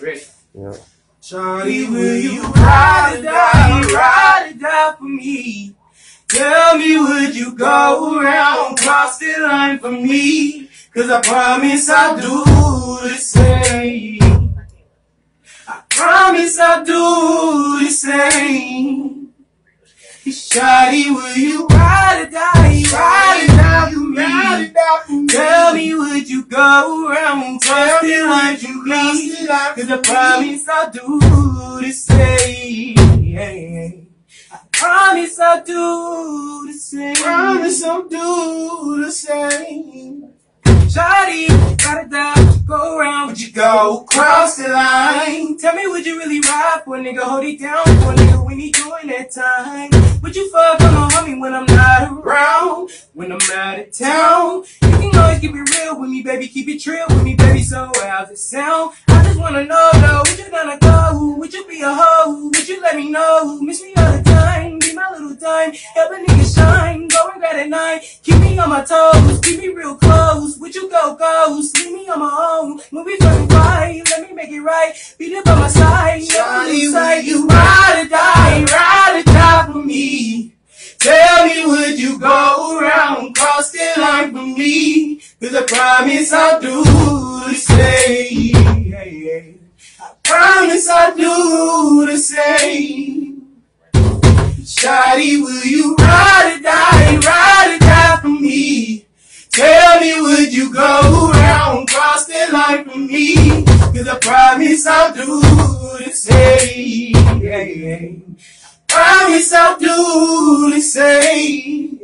Ready? Yeah. Shawty, will you ride or die, ride or die for me? Tell me, would you go around, cross the line for me? Cause I promise I'll do the same. I promise I'll do the same. Shawty, will you ride or die, me? Cause I promise I'll do the same. I promise I'll do the same. Promise I'll do the same. Shawty, gotta die, go around, would you go cross the line? Tell me, would you really ride for a nigga, hold it down for a nigga when he doing that time? Would you fuck on a homie when I'm not around? When I'm out of town? You can always keep it real with me, baby, keep it trill with me, baby, so how's it sound? I just wanna know though, would you gonna go? Would you be a hoe? Would you let me know? Miss me all the time, be my little dime, help a nigga shine, go and grab at night, keep me on my toes, keep me real close, would you go ghost, leave me on my own, we fucking fight, let me make it right, be there by my side, cross the line for me? Cause I promise I'll do the same. I promise I'll do the same. Shawty, will you ride or die, ride or die for me? Tell me, would you go around, cross the line for me? Cause I promise I'll do the same. I Promise I'll do the same.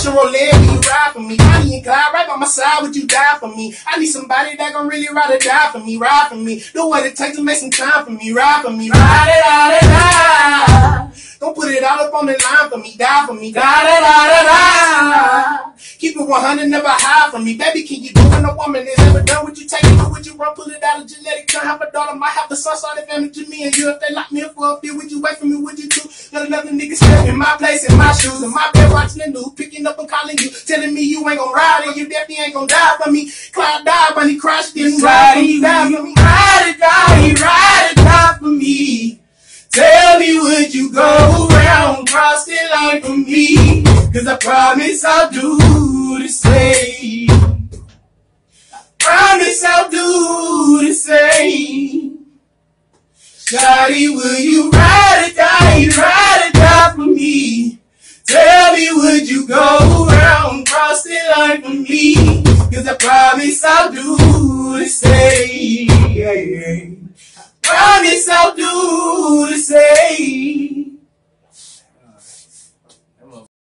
Russian roulette, will you ride for me? Bonnie and Clyde, right by my side, would you die for me? I need somebody that gon' really ride or die for me, ride for me. Do what it takes to make some time for me, ride for me, ride it, ride it, ride. Don't put it all up on the line for me, die for me, Da da da da da. Keep it 100, never hide from me. Baby, can you do when a woman is ever done? Would you take it would you run? Pull it out of genetic. Can't have a daughter, might have the son, started family to me and you. If they lock me up for a few, would you wait for me? Would you too? Let another nigga step in my place, in my shoes, in my bed, watching the news, picking up and calling you, telling me you ain't gon' ride and you definitely ain't gon' die for me. Clyde died, Bonnie crashed, didn't ride me, die for me. Ride or die, ride or die for me. Tell me, would you go around, cross the line for me? Cause I promise I'll do promise I'll do the same. Shawty, will you ride or die, ride or die for me? Tell me, would you go around, cross the line for me? Cause I promise I'll do the same. Promise I'll do